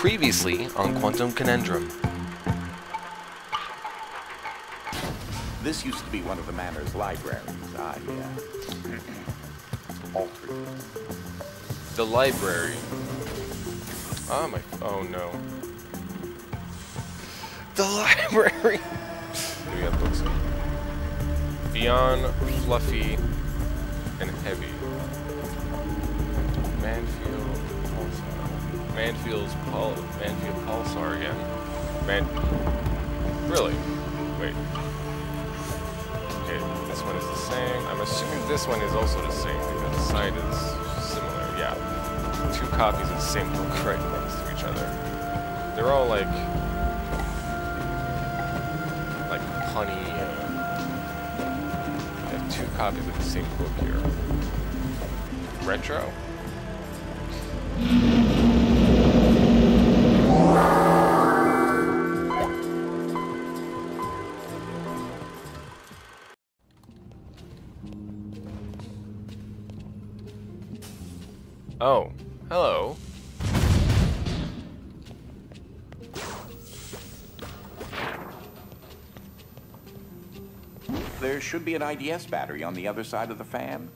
Previously on Quantum Conundrum. This used to be one of the manor's libraries. I uh, altered it. The library. Oh my. Oh no. The library! Do we have books? Beyond Fluffy Manfield's Pul Manfield Pulsar again. Man. Really? Wait. Okay, this one is the same. I'm assuming this one is also the same because the side is similar. Yeah. Two copies of the same book right next to each other. They're all like like honey. I have two copies of the same book here. Retro? Oh, hello. There should be an IDS battery on the other side of the fan.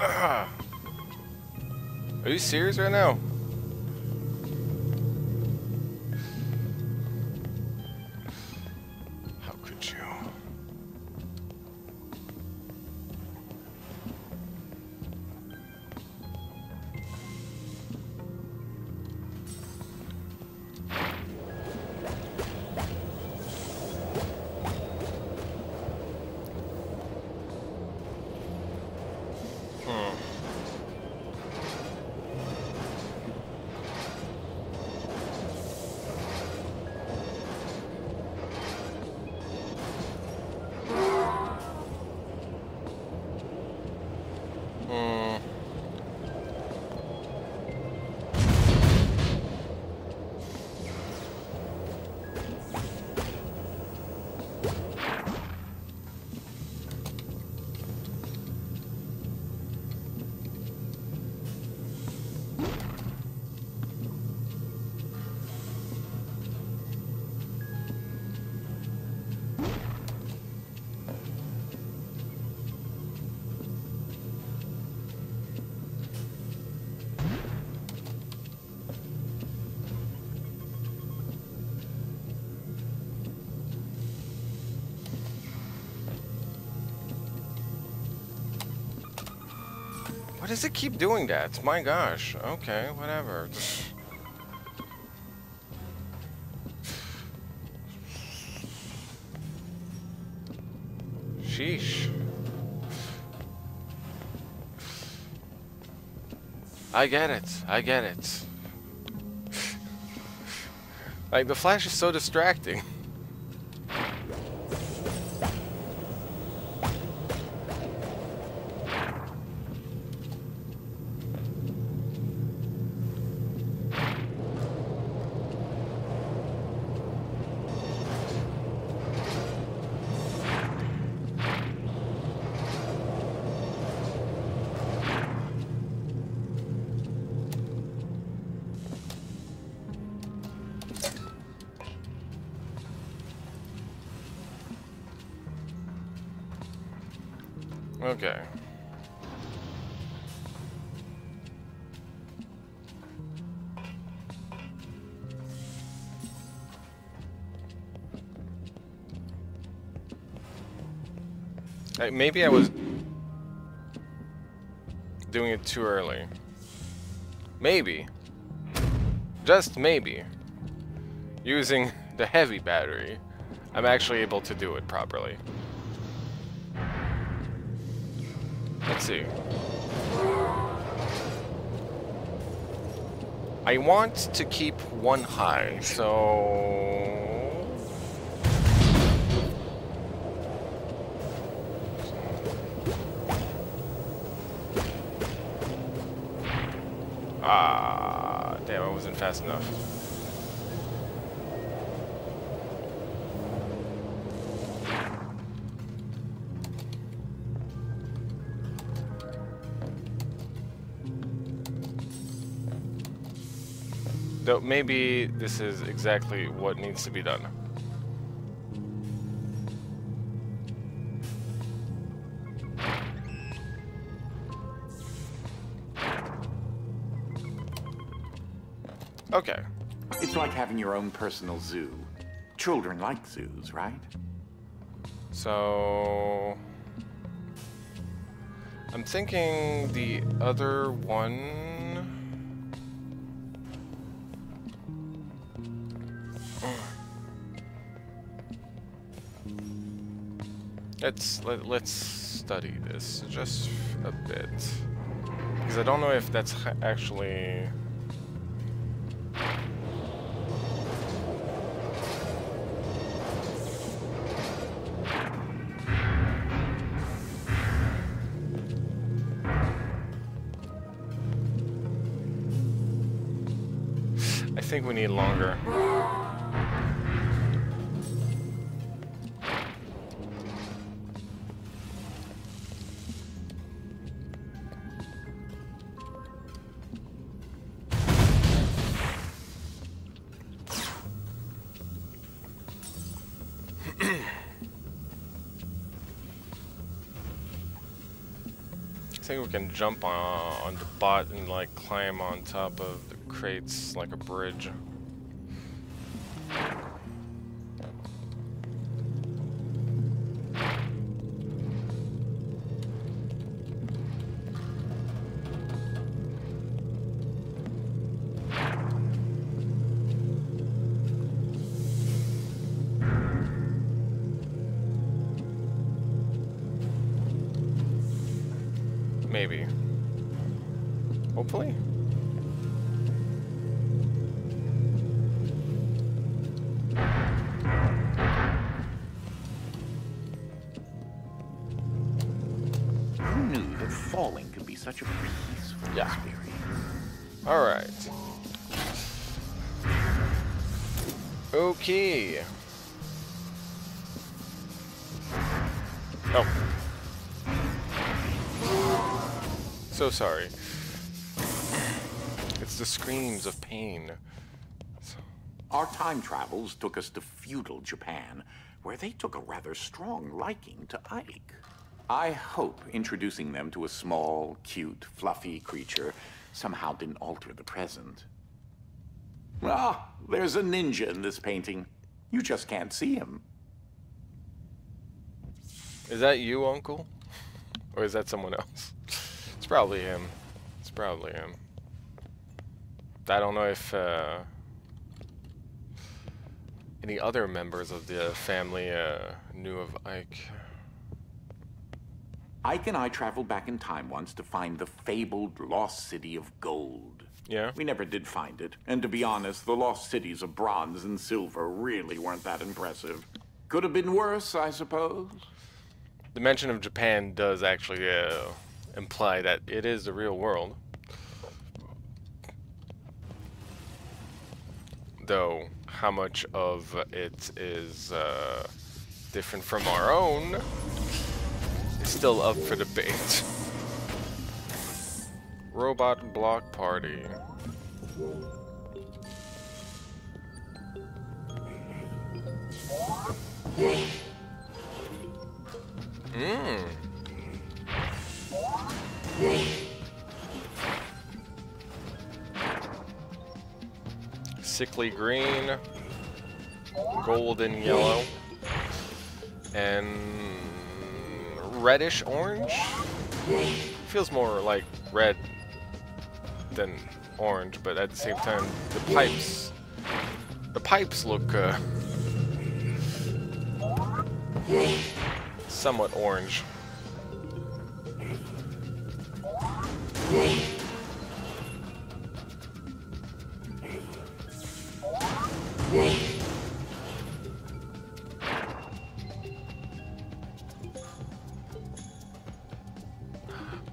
Are you serious right now? Why does it keep doing that? My gosh. Okay, whatever. Just- Sheesh. I get it. I get it. like, the flash is so distracting. Okay. Like, maybe I was... doing it too early. Maybe, just maybe, using the heavy battery, I'm actually able to do it properly. I want to keep one high, so... Ah, damn, I wasn't fast enough. Though maybe this is exactly what needs to be done. Okay. It's like having your own personal zoo. Children like zoos, right? So I'm thinking the other one Let's let, let's study this just a bit because I don't know if that's actually I think we need longer. Can jump on, on the bot and like climb on top of the crates like a bridge. Falling could be such a peaceful Yeah. experience? Alright. Okay. Oh. So sorry. It's the screams of pain. Our time travels took us to feudal Japan, where they took a rather strong liking to Ike. I hope introducing them to a small, cute, fluffy creature somehow didn't alter the present. Ah, there's a ninja in this painting. You just can't see him. Is that you, Uncle? Or is that someone else? It's probably him. It's probably him. I don't know if uh, any other members of the family uh, knew of Ike. Ike and I traveled back in time once to find the fabled lost city of gold. Yeah? We never did find it, and to be honest, the lost cities of bronze and silver really weren't that impressive. Could have been worse, I suppose. The mention of Japan does actually uh, imply that it is the real world. Though, how much of it is uh, different from our own still up for debate. Robot Block Party. Mmm. Sickly green, golden yellow, and reddish orange. Feels more like red than orange, but at the same time, the pipes, the pipes look uh, somewhat orange.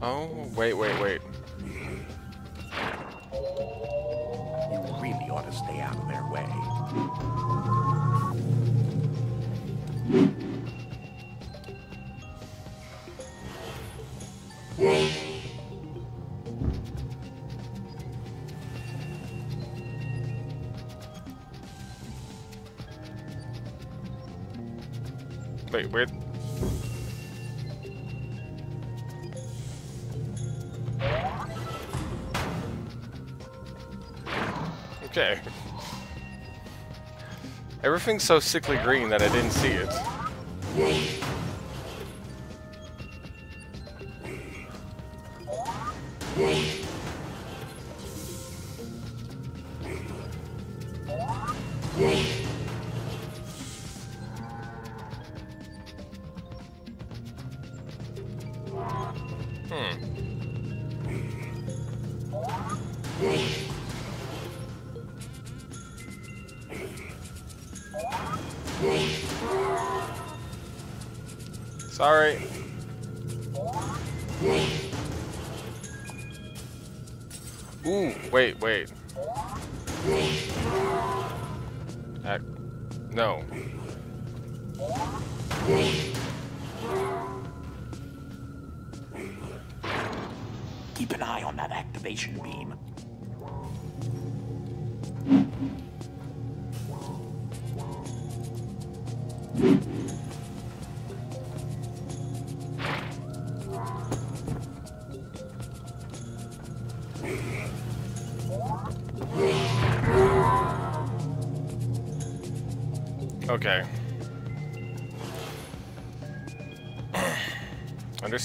Oh, wait, wait, wait. Everything's so sickly green that I didn't see it. Sorry. Ooh, wait, wait. That, no.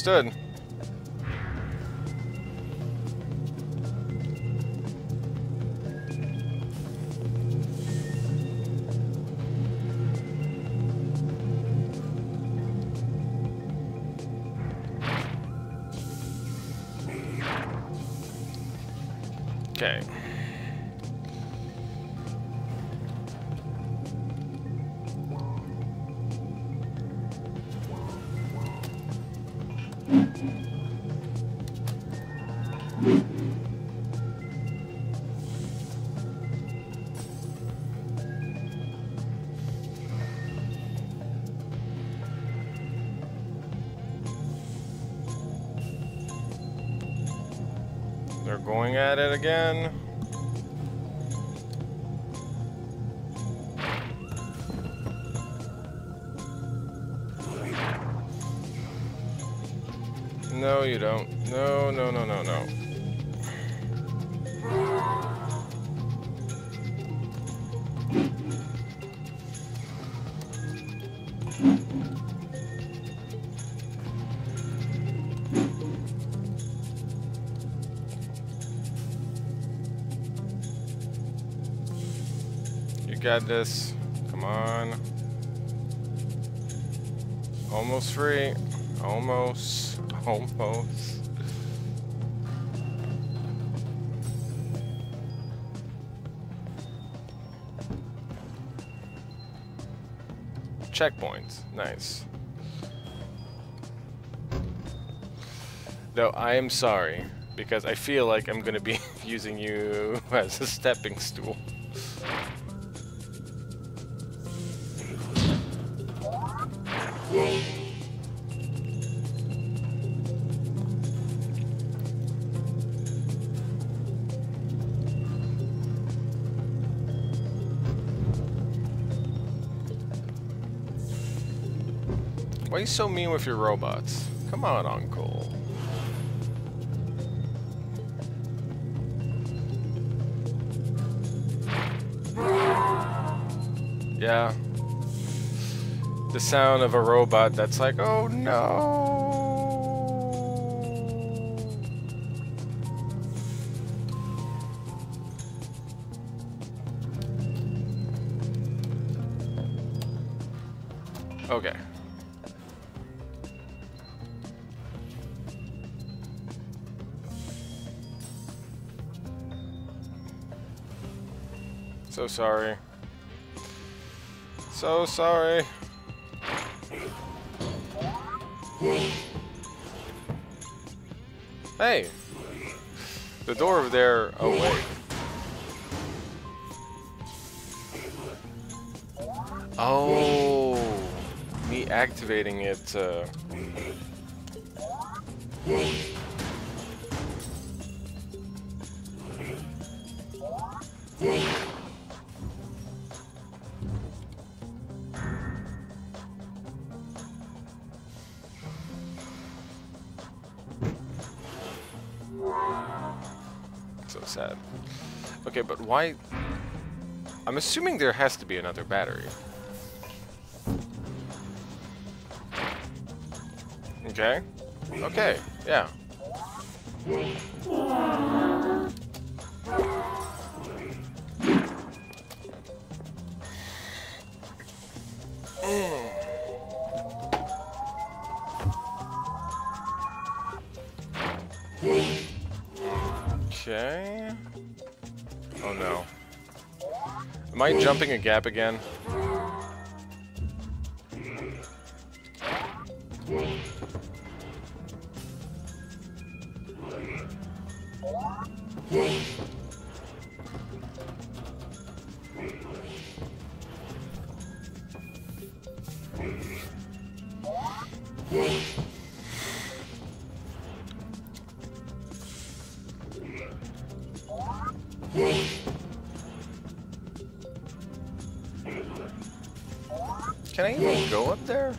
Understood. It again. Got this. Come on. Almost free. Almost. Almost. Checkpoints. Nice. Though I am sorry, because I feel like I'm gonna be using you as a stepping stool. So mean with your robots? Come on, Uncle. Yeah. The sound of a robot that's like, oh no. Sorry. So sorry. Hey! The door over there. Oh, wait. Oh, me activating it. Uh... sad. Okay, but why? I'm assuming there has to be another battery. Okay. Okay, yeah. Jumping a gap again? Can I even go up there?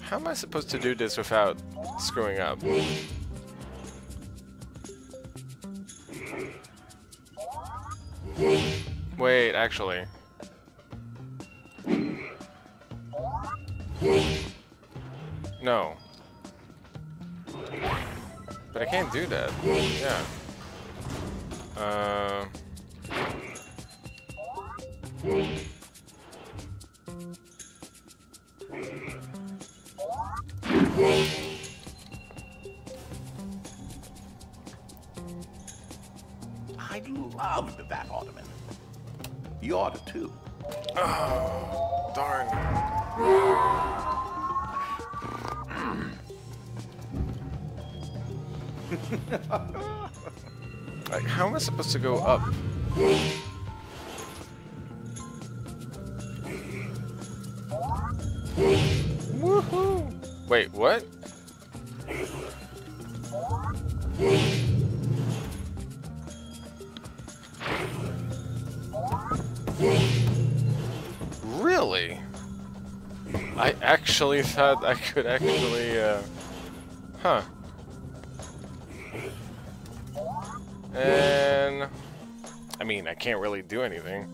How am I supposed to do this without screwing up? Actually. like, how am I supposed to go up? Woohoo! Wait, what? Really? I actually thought I could actually, uh... Huh. Can't really do anything.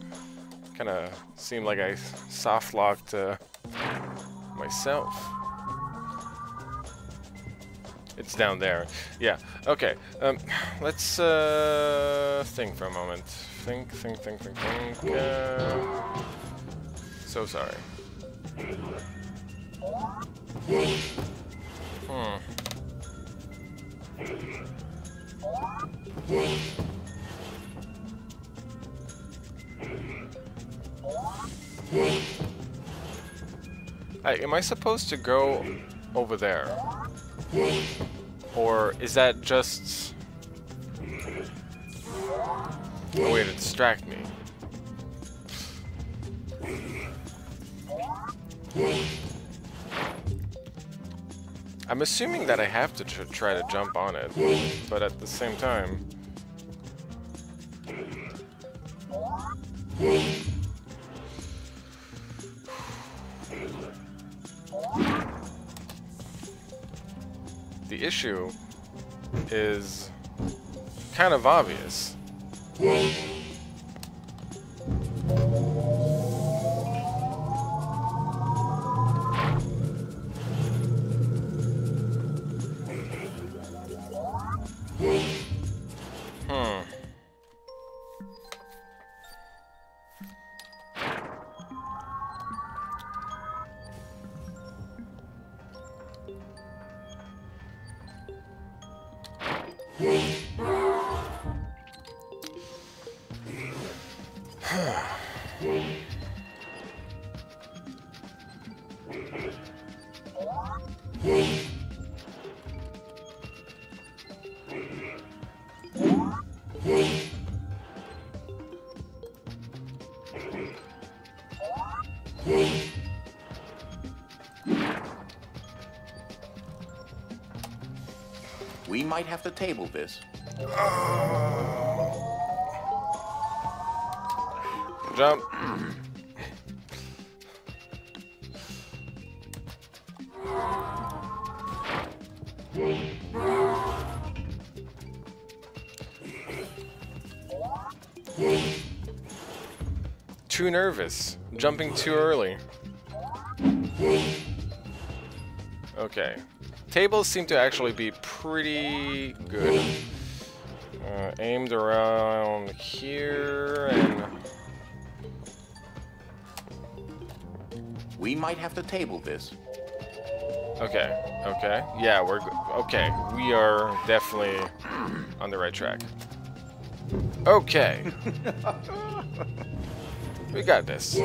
Kinda seemed like I soft-locked, uh, myself. It's down there. Yeah, okay. Um, let's, uh, think for a moment. Think, think, think, think, think. Uh, so sorry. Hmm. Am I supposed to go over there? Or is that just a way to distract me? I'm assuming that I have to tr try to jump on it, but at the same time... issue is kind of obvious. We might have to table this. Jump. Too nervous. Jumping too early. Okay. Tables seem to actually be pretty good. Uh, aimed around here and... We might have to table this. Okay, okay. Yeah, we're good. Okay, we are definitely on the right track. Okay. we got this.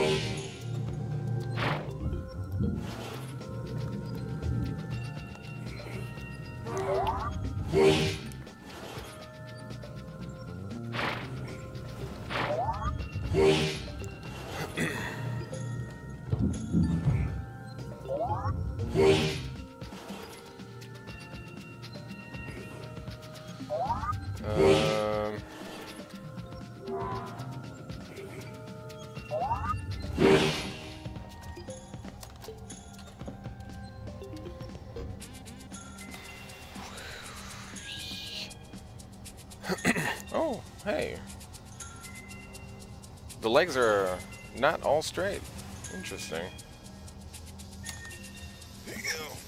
Legs are not all straight. Interesting.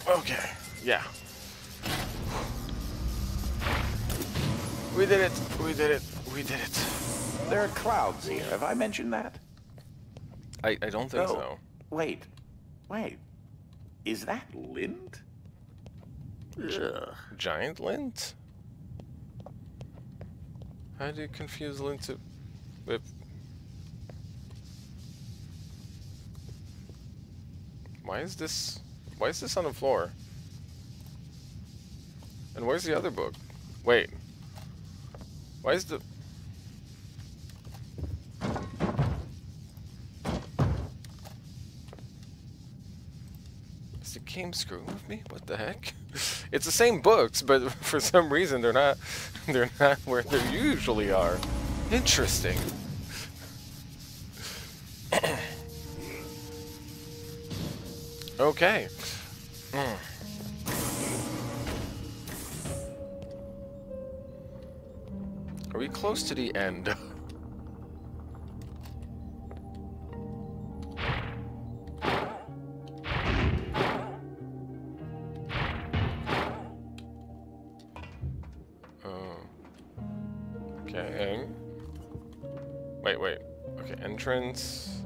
Okay, yeah. We did it. We did it. We did it. There are clouds here. Have I mentioned that? I, I don't think Oh, so. Wait. Wait. Is that lint? Ugh. Giant lint? How do you confuse lint to- with... Why is this... Why is this on the floor? And where's the other book? Wait. Why is the... Is the game screwing with me? What the heck? It's the same books, but for some reason they're not they're not where they usually are. Interesting. okay. Mm. Are we close to the end? Oh. Okay. Wait, wait. Okay, entrance.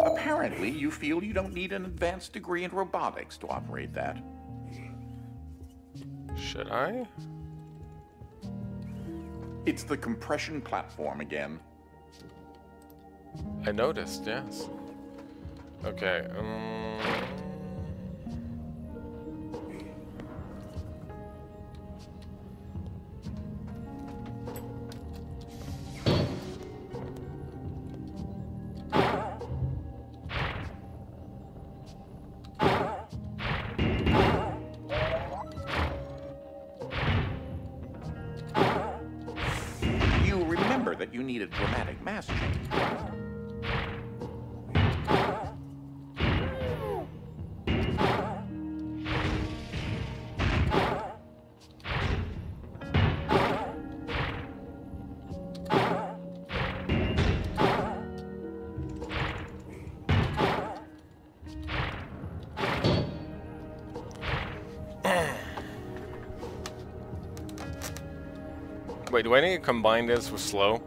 Apparently, you feel you don't need an advanced degree in robotics to operate that. Should I? It's the compression platform again. I noticed, yes. Okay, um... Wait, do I need to combine this with slow?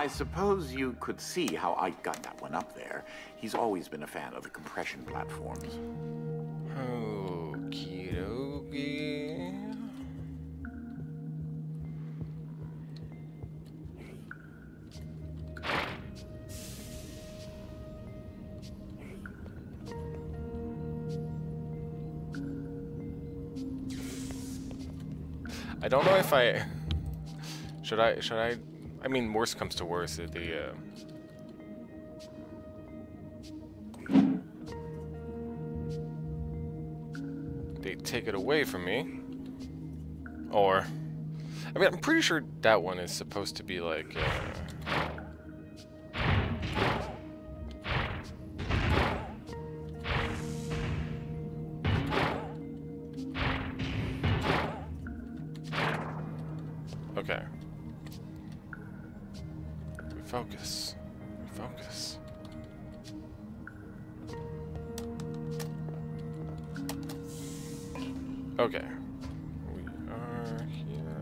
I suppose you could see how I got that one up there. He's always been a fan of the compression platforms. Okie dokie. I don't know if I should I should I I mean, worst comes to worst, the uh, they take it away from me, or I mean, I'm pretty sure that one is supposed to be like. Uh,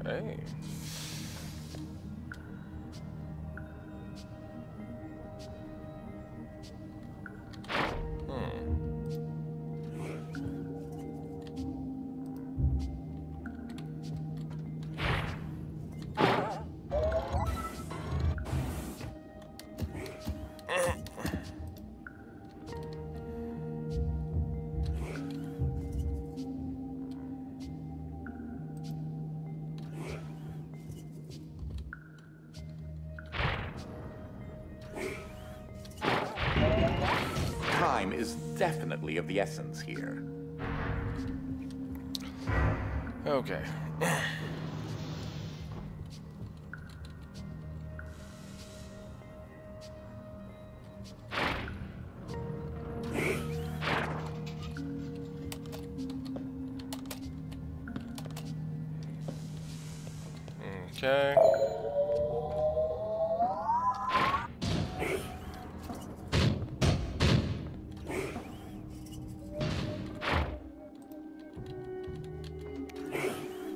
Hey. Of the essence here. Okay.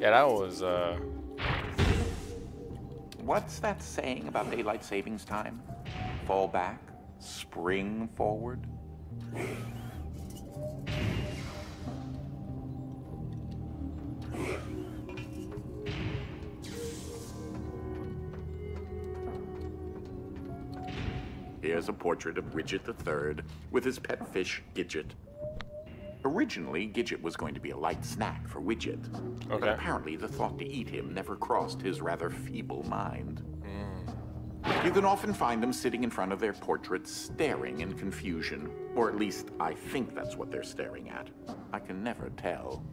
Yeah, that was, uh... What's that saying about daylight savings time? Fall back? Spring forward? Here's a portrait of Widget III with his pet fish, Gidget. Originally, Gidget was going to be a light snack for Widget. Okay. But apparently the thought to eat him never crossed his rather feeble mind. Mm. You can often find them sitting in front of their portraits, staring in confusion. Or at least, I think that's what they're staring at. I can never tell.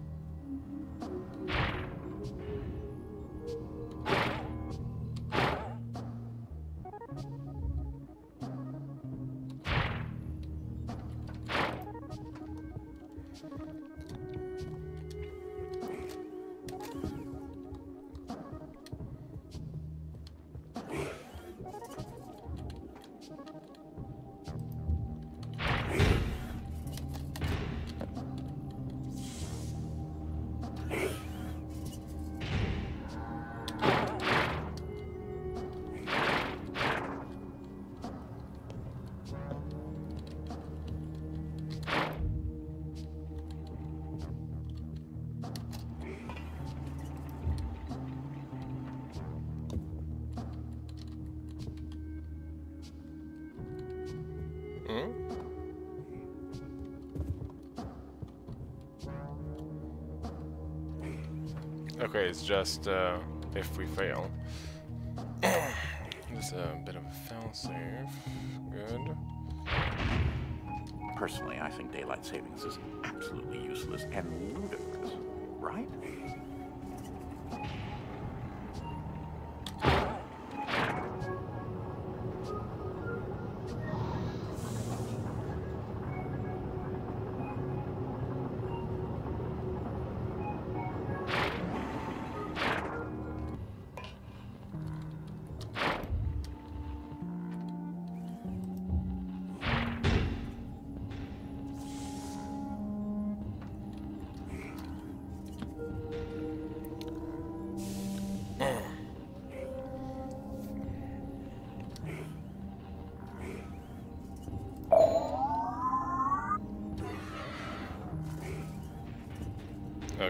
Okay, it's just uh, if we fail. Just a bit of a fail save. Good. Personally, I think daylight savings is absolutely useless and ludicrous,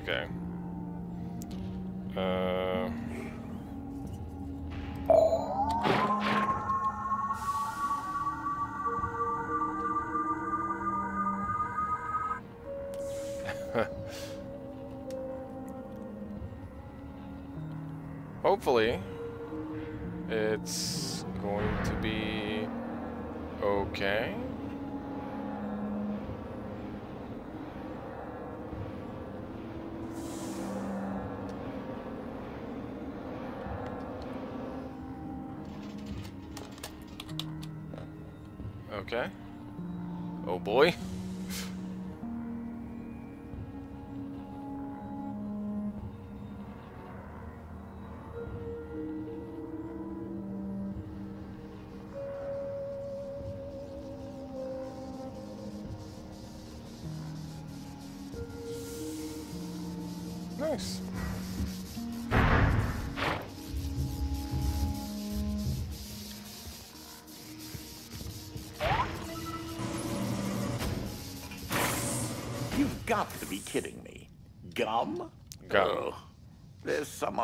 Okay. Uh. Hopefully, it's going to be okay. Okay. Oh boy.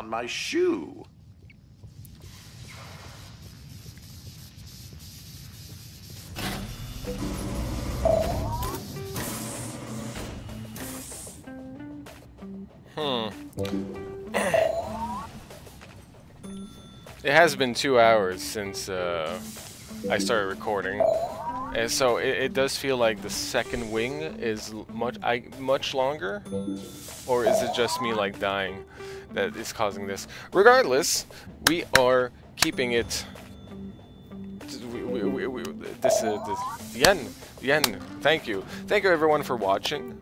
On my shoe. It has been two hours since uh, I started recording, and so it, it does feel like the second wing is much I, much longer, or is it just me like dying that is causing this? Regardless, we are keeping it. We, we, we, this is this, Yen Yen. Thank you, thank you everyone for watching.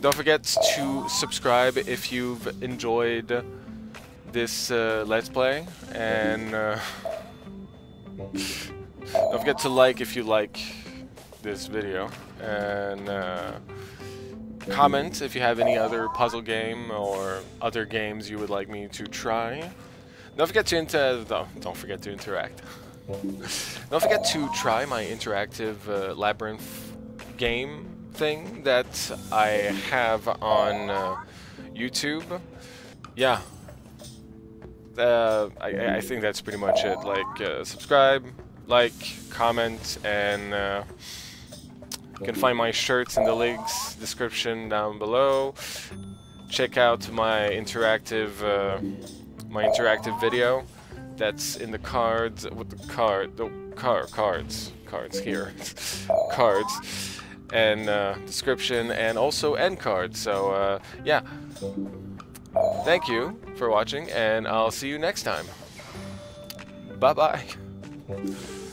Don't forget to subscribe if you've enjoyed this uh, Let's Play, and uh, don't forget to like if you like this video, and uh, comment if you have any other puzzle game or other games you would like me to try. Don't forget to inter don't, forget to interact. don't forget to try my interactive uh, labyrinth game thing that I have on uh, YouTube. Yeah, uh, I, I think that's pretty much it. Like, uh, subscribe, like, comment, and uh, you can find my shirts in the links description down below. Check out my interactive, uh, my interactive video. That's in the cards with the card, the car cards, cards here, cards, and uh, description, and also end cards. So uh, yeah. Thank you for watching, and I'll see you next time. Bye-bye. What? Thank you.